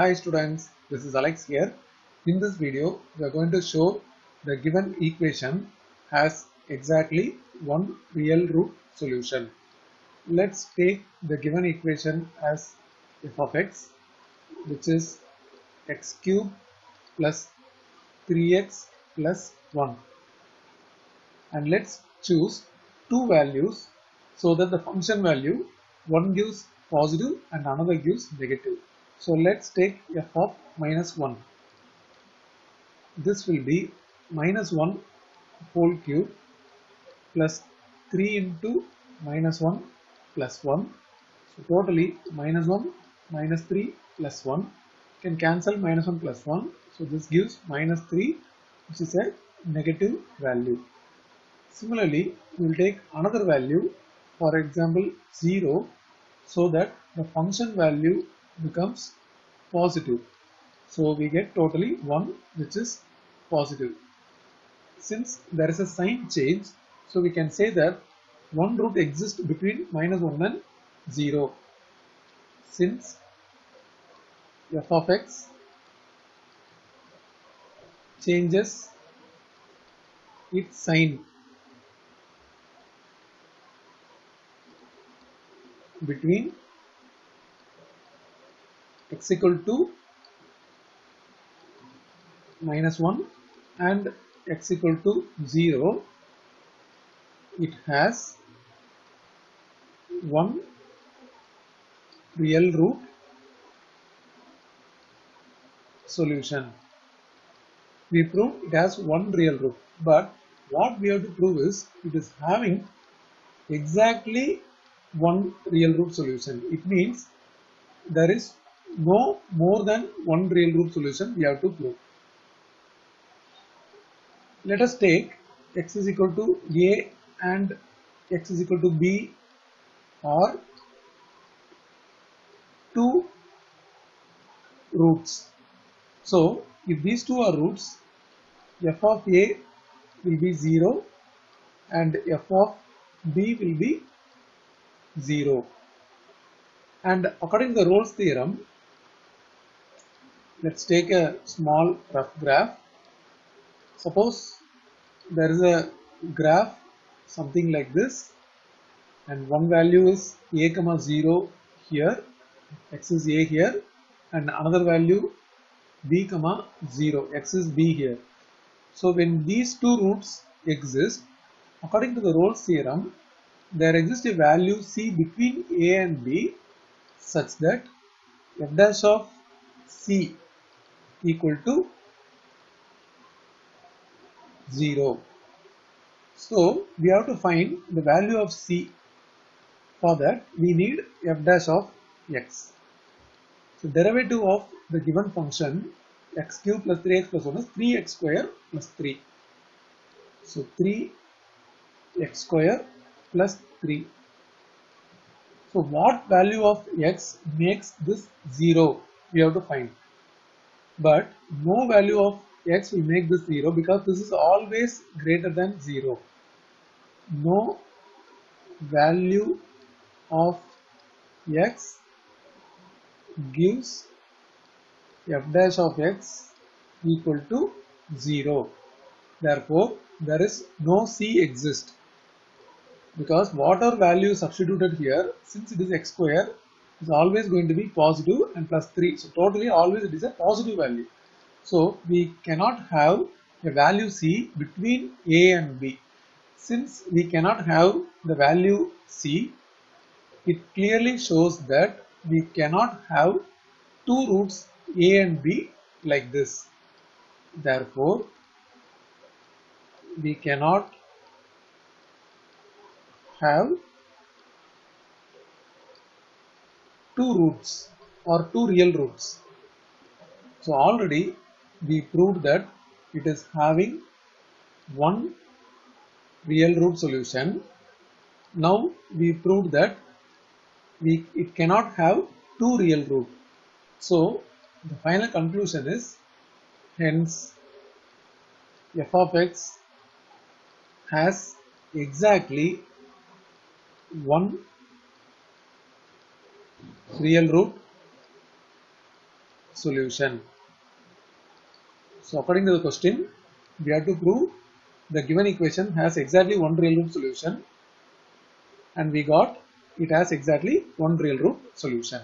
Hi students, this is Alex here. In this video, we are going to show the given equation has exactly one real root solution. Let's take the given equation as f of x, which is x cube plus 3x plus 1. And let's choose two values so that the function value one gives positive and another gives negative. So let's take f of minus 1. This will be minus 1 whole cube plus 3 into minus 1 plus 1. So totally minus 1 minus 3 plus 1 can cancel minus 1 plus 1. So this gives minus 3 which is a negative value. Similarly, we will take another value for example 0 so that the function value becomes positive. So we get totally 1 which is positive. Since there is a sign change, so we can say that one root exists between minus 1 and 0. Since f of x changes its sign between x equal to minus 1 and x equal to 0 it has one real root solution we prove it has one real root but what we have to prove is it is having exactly one real root solution. It means there is no more than one real root solution we have to prove. Let us take x is equal to a and x is equal to b or two roots. So if these two are roots, f of a will be 0 and f of b will be 0 and according to the Rolle's theorem let's take a small rough graph. Suppose there is a graph something like this and one value is a comma 0 here x is a here and another value b comma 0 x is b here. So when these two roots exist according to the Rolle's theorem there exists a value c between a and b such that f dash of c equal to 0. So we have to find the value of c. For that we need f dash of x. So derivative of the given function x cube plus 3x plus 1 is 3x square plus 3. So 3x square plus 3. So what value of x makes this 0 we have to find. But no value of x will make this 0 because this is always greater than 0. No value of x gives f dash of x equal to 0. Therefore, there is no c exist because whatever value substituted here since it is x square is always going to be positive and plus 3 so totally always it is a positive value. So we cannot have a value c between a and b. Since we cannot have the value c it clearly shows that we cannot have two roots a and b like this. Therefore we cannot have two roots or two real roots. So already we proved that it is having one real root solution. Now we proved that we it cannot have two real root. So the final conclusion is hence f of x has exactly one real root solution. So according to the question, we have to prove the given equation has exactly one real root solution and we got it has exactly one real root solution.